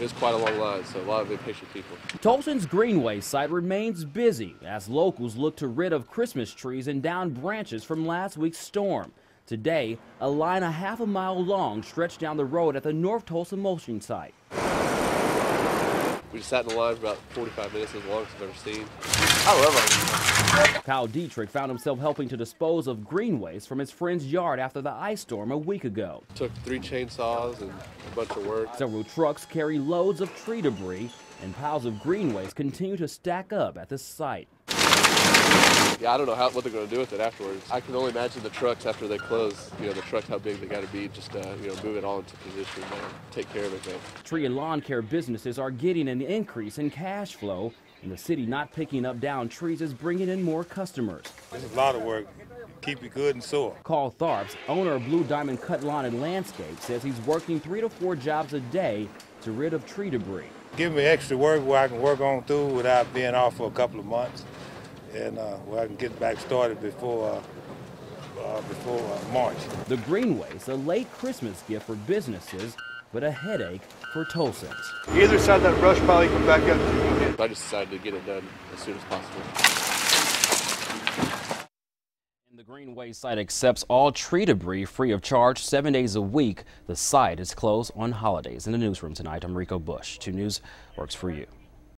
Was quite a long line, so a lot of impatient people. Tulsa's Greenway site remains busy as locals look to rid of Christmas trees and down branches from last week's storm. Today, a line a half a mile long stretched down the road at the North Tulsa Mulching site. We just sat in the line for about 45 minutes, as long as I've ever seen. I love it. Kyle Dietrich found himself helping to dispose of green waste from his friend's yard after the ice storm a week ago. Took three chainsaws and a bunch of work. Several trucks carry loads of tree debris, and piles of green waste continue to stack up at the site. Yeah, I don't know how, what they're going to do with it afterwards. I can only imagine the trucks after they close. You know, the trucks how big they got to be just to you know move it all into position and take care of it. Tree and lawn care businesses are getting an increase in cash flow, and the city not picking up down trees is bringing in more customers. It's a lot of work. Keep it good and sore. Carl Tharps, owner of Blue Diamond Cut Lawn and Landscape, says he's working three to four jobs a day to rid of tree debris. Give me extra work where I can work on through without being off for a couple of months and uh, where I can get back started before uh, uh, before uh, March. The Greenways, a late Christmas gift for businesses, but a headache for Tulsans. Either side of that brush probably come back up. I just decided to get it done as soon as possible. And The green waste site accepts all tree debris free of charge seven days a week. The site is closed on holidays. In the newsroom tonight, I'm Rico Bush. 2 News works for you.